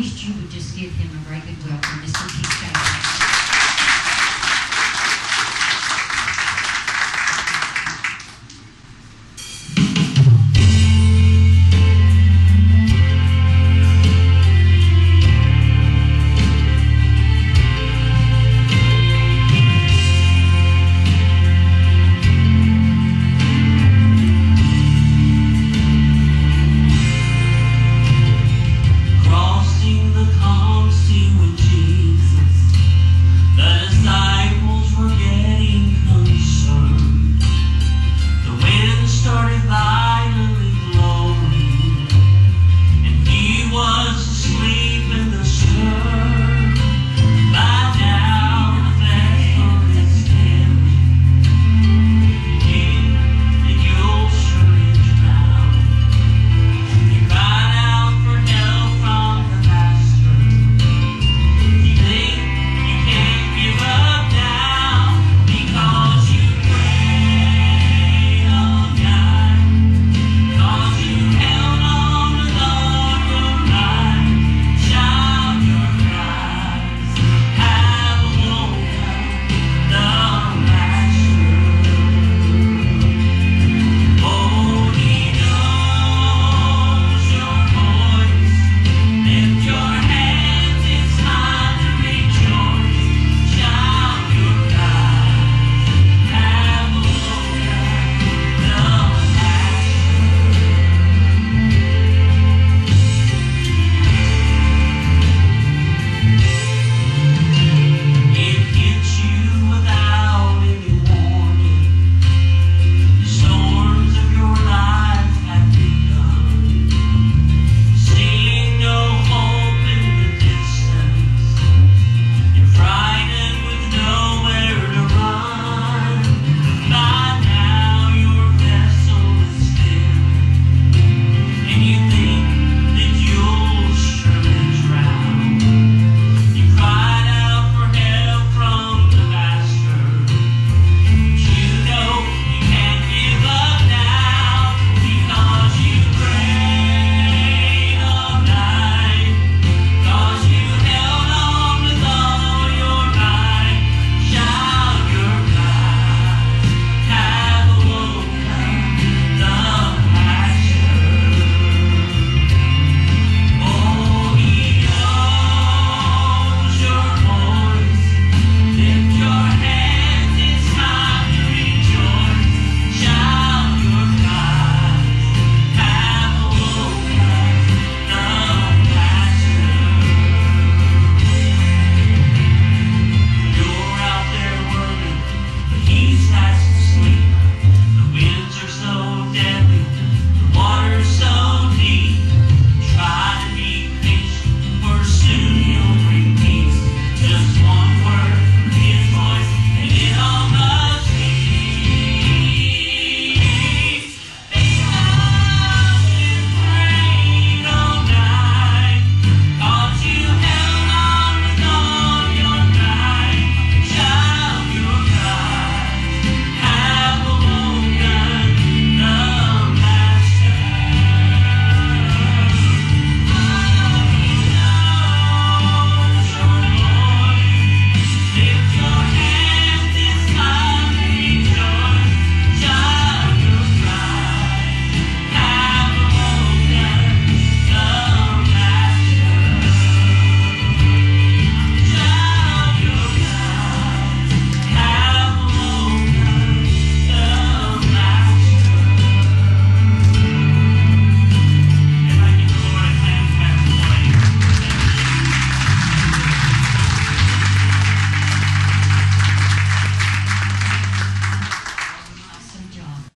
wish you would just give him a very good welcome, Mr. Keith Davis.